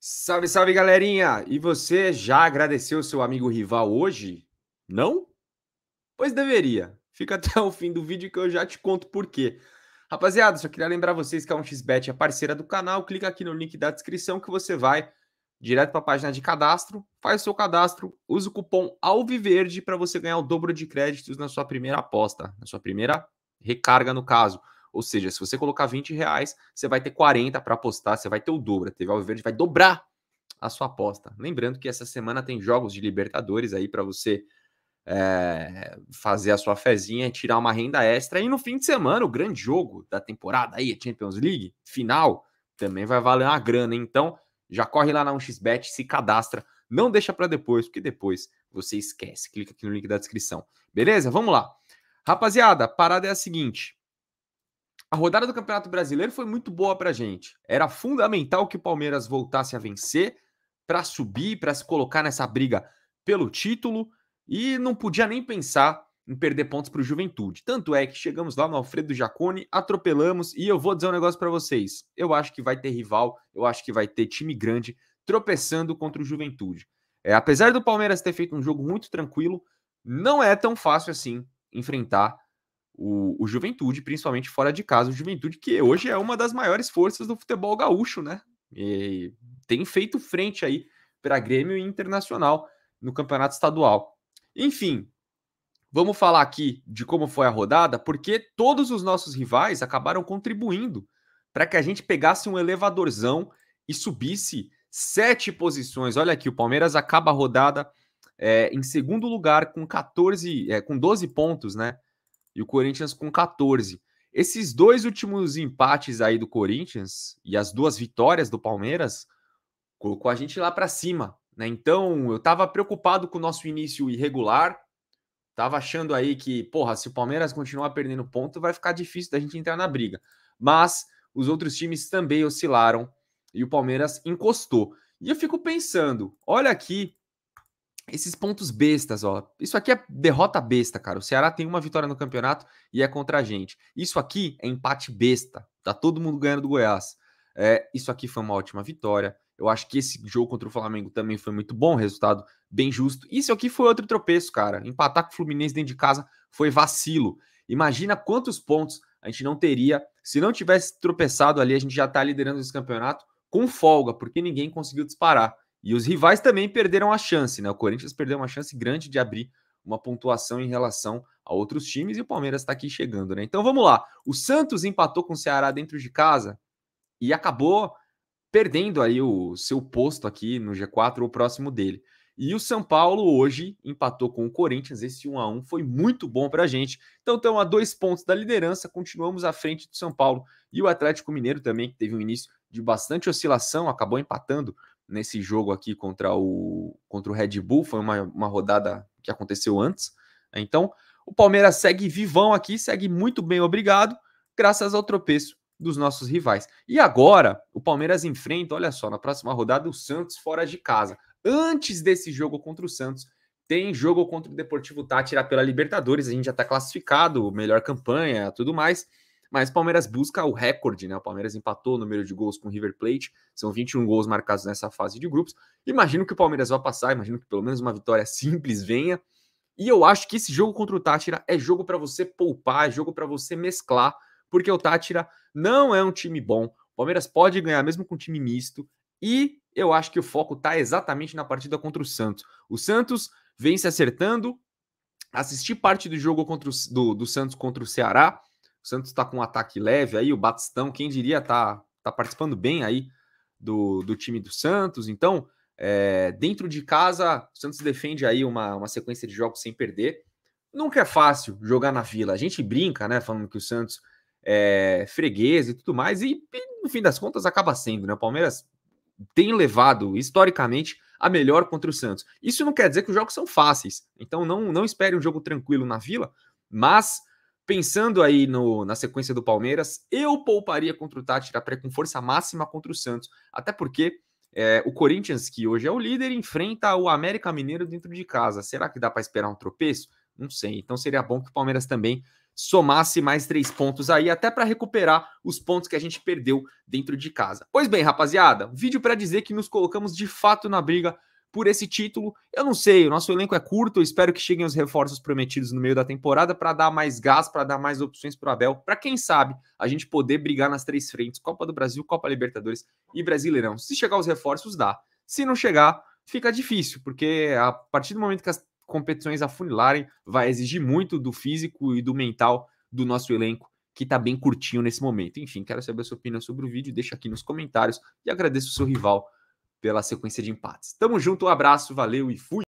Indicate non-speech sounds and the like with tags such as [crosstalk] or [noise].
Salve, salve, galerinha! E você já agradeceu seu amigo rival hoje? Não? Pois deveria. Fica [laughs] até o fim do vídeo que eu já te conto por quê. Rapaziada, só queria lembrar vocês que a 1xBet é parceira do canal. Clica aqui no link da descrição que você vai direto para a página de cadastro, faz o seu cadastro, usa o cupom ALVIVERDE para você ganhar o dobro de créditos na sua primeira aposta, na sua primeira recarga, no caso. Ou seja, se você colocar 20 reais, você vai ter 40 para apostar, você vai ter o dobro. A TV Alviverde vai dobrar a sua aposta. Lembrando que essa semana tem jogos de Libertadores aí para você é, fazer a sua fezinha tirar uma renda extra. E no fim de semana, o grande jogo da temporada aí, a Champions League, final, também vai valer uma grana. Então, já corre lá na 1xBet, se cadastra. Não deixa para depois, porque depois você esquece. Clica aqui no link da descrição. Beleza? Vamos lá. Rapaziada, a parada é a seguinte. A rodada do Campeonato Brasileiro foi muito boa para gente. Era fundamental que o Palmeiras voltasse a vencer para subir, para se colocar nessa briga pelo título e não podia nem pensar em perder pontos para o Juventude. Tanto é que chegamos lá no Alfredo Jacone, atropelamos e eu vou dizer um negócio para vocês. Eu acho que vai ter rival, eu acho que vai ter time grande tropeçando contra o Juventude. É, apesar do Palmeiras ter feito um jogo muito tranquilo, não é tão fácil assim enfrentar o, o, Juventude, principalmente fora de casa. O Juventude, que hoje é uma das maiores forças do futebol gaúcho, né? E tem feito frente aí para Grêmio e Internacional no campeonato estadual. Enfim, vamos falar aqui de como foi a rodada, porque todos os nossos rivais acabaram contribuindo para que a gente pegasse um elevadorzão e subisse sete posições. Olha aqui, o Palmeiras acaba a rodada é, em segundo lugar com 14, é, com 12 pontos, né? E o Corinthians com 14. Esses dois últimos empates aí do Corinthians e as duas vitórias do Palmeiras colocou a gente lá para cima, né? Então, eu estava preocupado com o nosso início irregular, tava achando aí que, porra, se o Palmeiras continuar perdendo ponto, vai ficar difícil da gente entrar na briga. Mas os outros times também oscilaram e o Palmeiras encostou. E eu fico pensando, olha aqui esses pontos bestas, ó. Isso aqui é derrota besta, cara. O Ceará tem uma vitória no campeonato e é contra a gente. Isso aqui é empate besta. Tá todo mundo ganhando do Goiás. É, isso aqui foi uma ótima vitória. Eu acho que esse jogo contra o Flamengo também foi muito bom, resultado bem justo. Isso aqui foi outro tropeço, cara. Empatar com o Fluminense dentro de casa foi vacilo. Imagina quantos pontos a gente não teria se não tivesse tropeçado ali. A gente já tá liderando esse campeonato com folga, porque ninguém conseguiu disparar. E os rivais também perderam a chance, né? O Corinthians perdeu uma chance grande de abrir uma pontuação em relação a outros times e o Palmeiras está aqui chegando, né? Então vamos lá. O Santos empatou com o Ceará dentro de casa e acabou perdendo aí o seu posto aqui no G4 ou próximo dele. E o São Paulo hoje empatou com o Corinthians. Esse 1 a 1 foi muito bom para a gente. Então estamos a dois pontos da liderança, continuamos à frente do São Paulo. E o Atlético Mineiro também, que teve um início de bastante oscilação, acabou empatando nesse jogo aqui contra o, contra o Red Bull. Foi uma, uma rodada que aconteceu antes. Então, o Palmeiras segue vivão aqui, segue muito bem, obrigado, graças ao tropeço dos nossos rivais. E agora, o Palmeiras enfrenta, olha só, na próxima rodada, o Santos fora de casa. Antes desse jogo contra o Santos, tem jogo contra o Deportivo Tátira pela Libertadores. A gente já está classificado, melhor campanha, tudo mais. Mas o Palmeiras busca o recorde, né? O Palmeiras empatou o número de gols com o River Plate, são 21 gols marcados nessa fase de grupos. Imagino que o Palmeiras vai passar, imagino que pelo menos uma vitória simples venha. E eu acho que esse jogo contra o Tátira é jogo para você poupar, é jogo para você mesclar, porque o Tátira não é um time bom. O Palmeiras pode ganhar mesmo com um time misto. E eu acho que o foco está exatamente na partida contra o Santos. O Santos vem se acertando. Assisti parte do jogo o, do, do Santos contra o Ceará o Santos está com um ataque leve aí, o Batistão, quem diria, tá, tá participando bem aí do, do time do Santos. Então, é, dentro de casa, o Santos defende aí uma, uma sequência de jogos sem perder. Nunca é fácil jogar na Vila. A gente brinca, né, falando que o Santos é freguês e tudo mais, e, e no fim das contas acaba sendo, né? O Palmeiras tem levado historicamente a melhor contra o Santos. Isso não quer dizer que os jogos são fáceis. Então não, não espere um jogo tranquilo na Vila, mas Pensando aí no, na sequência do Palmeiras, eu pouparia contra o Tátira para com força máxima contra o Santos. Até porque é, o Corinthians, que hoje é o líder, enfrenta o América Mineiro dentro de casa. Será que dá para esperar um tropeço? Não sei. Então seria bom que o Palmeiras também somasse mais três pontos aí, até para recuperar os pontos que a gente perdeu dentro de casa. Pois bem, rapaziada, vídeo para dizer que nos colocamos de fato na briga por esse título. Eu não sei, o nosso elenco é curto, espero que cheguem os reforços prometidos no meio da temporada para dar mais gás, para dar mais opções para o Abel, para quem sabe a gente poder brigar nas três frentes: Copa do Brasil, Copa Libertadores e Brasileirão. Se chegar os reforços, dá. Se não chegar, fica difícil, porque a partir do momento que as competições afunilarem, vai exigir muito do físico e do mental do nosso elenco, que está bem curtinho nesse momento. Enfim, quero saber a sua opinião sobre o vídeo, deixa aqui nos comentários e agradeço o seu rival pela sequência de empates. Tamo junto, um abraço, valeu e fui!